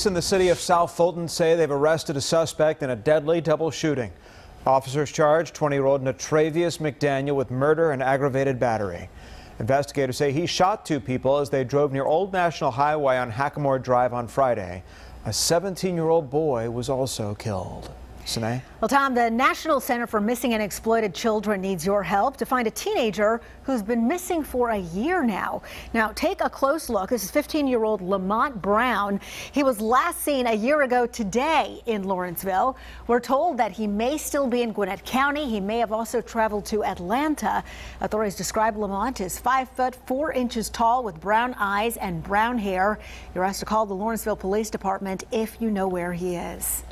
Police in the city of South Fulton say they've arrested a suspect in a deadly double shooting. Officers charged 20-year-old Natravius McDaniel with murder and aggravated battery. Investigators say he shot two people as they drove near Old National Highway on Hackamore Drive on Friday. A 17-year-old boy was also killed. Sine? Well, Tom, the National Center for Missing and Exploited Children needs your help to find a teenager who's been missing for a year now. Now, take a close look. This is 15-year-old Lamont Brown. He was last seen a year ago today in Lawrenceville. We're told that he may still be in Gwinnett County. He may have also traveled to Atlanta. Authorities describe Lamont as 5 foot 4 inches tall with brown eyes and brown hair. You're asked to call the Lawrenceville Police Department if you know where he is.